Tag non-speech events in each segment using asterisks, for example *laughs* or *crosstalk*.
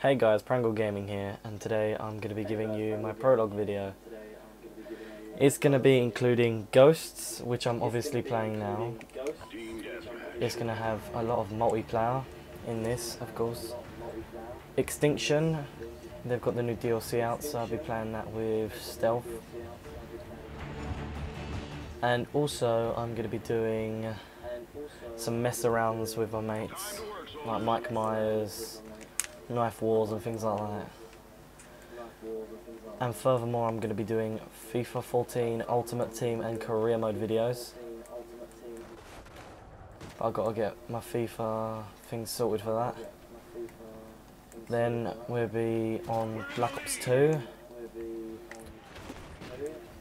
Hey guys, Prangell Gaming here, and today I'm going to be giving you my prologue video. It's going to be including Ghosts, which I'm obviously playing now. It's going to have a lot of multiplayer in this, of course. Extinction, they've got the new DLC out, so I'll be playing that with Stealth. And also, I'm going to be doing some mess arounds with my mates, like Mike Myers, knife wars and things like that. And furthermore, I'm going to be doing FIFA 14 Ultimate Team and Career Mode videos. I've got to get my FIFA things sorted for that. Then we'll be on Black Ops 2,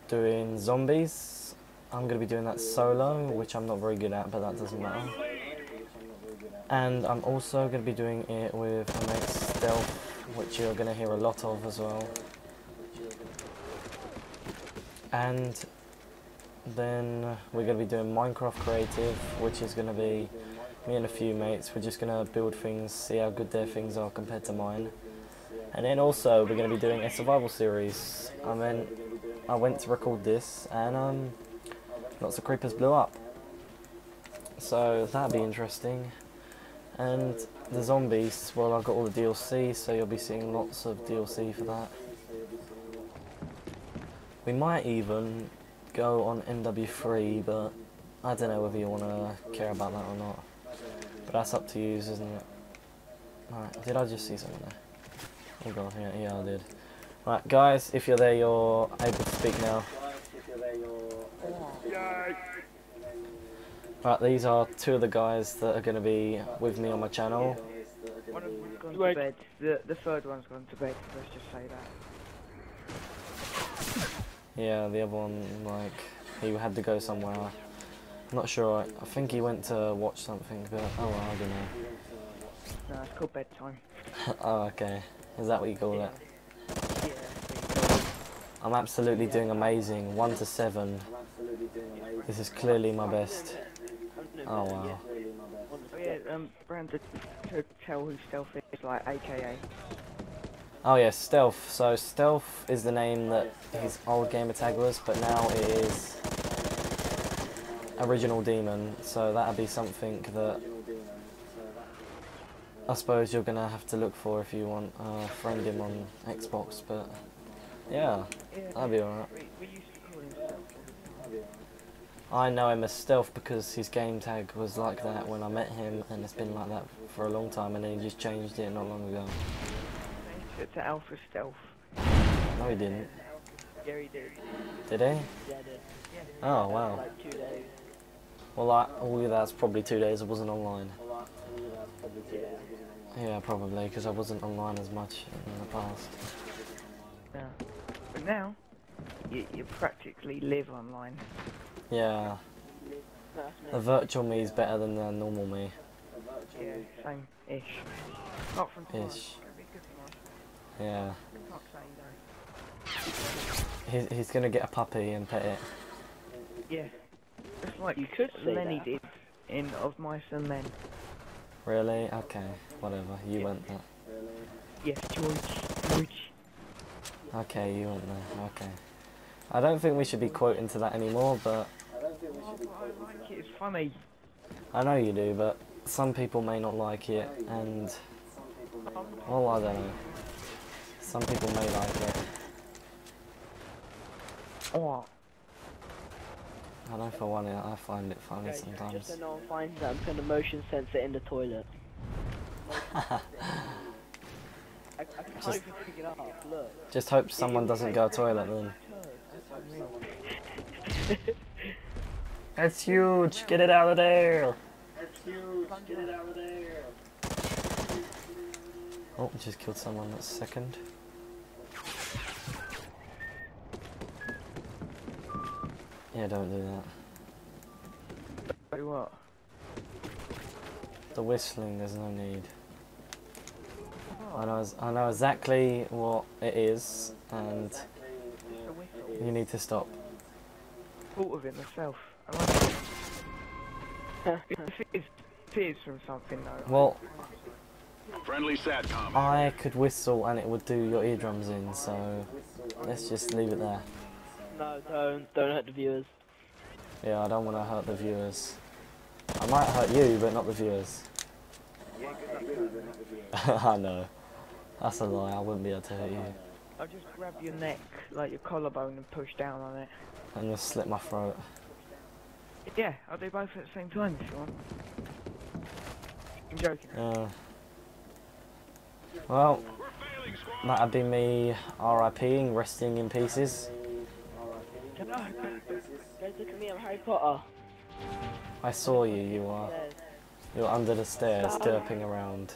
doing zombies. I'm going to be doing that solo, which I'm not very good at, but that doesn't matter. And I'm also going to be doing it with my mate Stealth, which you're going to hear a lot of as well. And then we're going to be doing Minecraft Creative, which is going to be me and a few mates. We're just going to build things, see how good their things are compared to mine. And then also we're going to be doing a survival series. I mean, I went to record this and um, lots of creepers blew up. So that'd be interesting. And the zombies, well I've got all the DLC, so you'll be seeing lots of DLC for that. We might even go on MW3, but I don't know whether you want to care about that or not. But that's up to you, isn't it? Alright, did I just see someone there? Oh god, yeah, yeah I did. Right, guys, if you're there, you're able to speak now. Right, these are two of the guys that are going to be with me on my channel. One of them's gone to bed. The the third one's gone to bed. Let's just say that. Yeah, the other one, like, he had to go somewhere. I'm not sure. I think he went to watch something, but oh well, I don't know. No, it's called bedtime. *laughs* oh, okay. Is that what you call it? Yeah. I'm absolutely doing amazing. One to seven. This is clearly my best. Oh wow. Oh yeah, um, Brandon to tell who Stealth is, like AKA. Oh yeah, Stealth. So Stealth is the name that his old gamer tag was, but now it is Original Demon. So that'd be something that I suppose you're gonna have to look for if you want uh, friend him on Xbox. But yeah, that'll be alright. We, we used to call him Stealth. I know him as Stealth because his game tag was like that when I met him, and it's been like that for a long time, and then he just changed it not long ago. Changed it to Alpha Stealth. No, he didn't. Yeah, he did. Did he? Yeah, did. Oh wow. Like two days. Well, I, oh, yeah, that's probably two days I wasn't online. Yeah. Yeah, probably because I wasn't online as much in the past. Yeah. But now, you, you practically live online. Yeah, the virtual me is better than the normal me. Yeah, same-ish. Not from tomorrow. Ish. It'll be good tomorrow. Yeah, Not he's, he's gonna get a puppy and pet it. Yeah. Just like You could say Lenny that. did in Of Mice and Men. Really? Okay, whatever. You went there. Yes, George. George. Okay, you went there. Okay. I don't think we should be quoting to that anymore, but Oh, but I like it. It's funny. I know you do. But some people may not like it, and well, I don't know. Some people may like it. Oh, I know for one, I find it funny Just sometimes. so no one finds that I'm gonna motion sensor in the toilet. *laughs* I, I Just- even pick it up. Look. Just hope someone doesn't go to toilet then. That's huge. Get it out of there. That's huge. Get it out of there. Oh, just killed someone. That's second. Yeah, don't do that. wait, what? The whistling, there's no need. Oh. I know, I know exactly what it is, and Just a whistle. You need to stop. Thought of it myself. I *laughs* it. If it is, if from something though. Well, Friendly SATCOM. I could whistle and it would do your eardrums in, so let's just leave it there. No, don't. Don't hurt the viewers. Yeah, I don't want to hurt the viewers. I might hurt you, but not the viewers. Yeah, good luck. I know. That's a lie, I wouldn't be able to hurt you. I'll just grab your neck, like your collarbone, and push down on it. And you'll slit my throat. Yeah, I'll do both at the same time if you want. I'm joking. Yeah. Well, that'd be me RIPing, resting in pieces. No, don't look at me. I'm Harry Potter. I saw you, you are. You're under the stairs, derping around.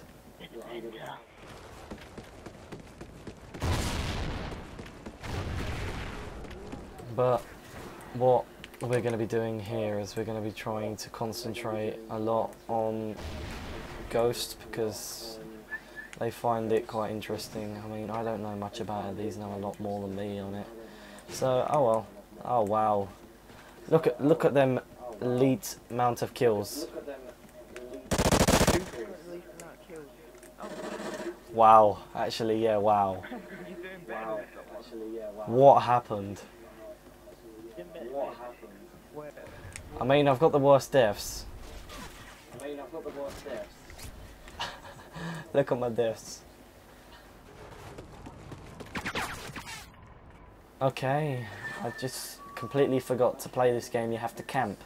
But what we're going to be doing here is we're going to be trying to concentrate a lot on Ghost because they find it quite interesting. I mean, I don't know much about it. These know a lot more than me on it. So, oh well. Oh wow. Look at look at them elite amount of kills. Who's got the least amount of kills? Oh, Wow. Actually, yeah, wow. *laughs* doing better. What happened? Where? I mean, I've got the worst deaths. *laughs* Look at my deaths. Okay, I just completely forgot to play this game. You have to camp.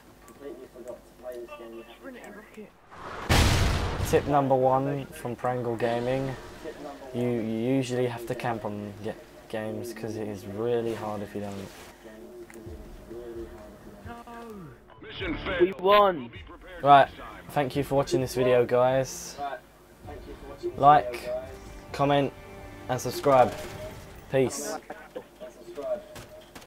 Tip number one from Prangell Gaming: you, you usually have to camp on games because it is really hard if you don't. No! Mission We won. Right, thank you for watching this video, guys. Like, comment, and subscribe. Peace. Subscribe.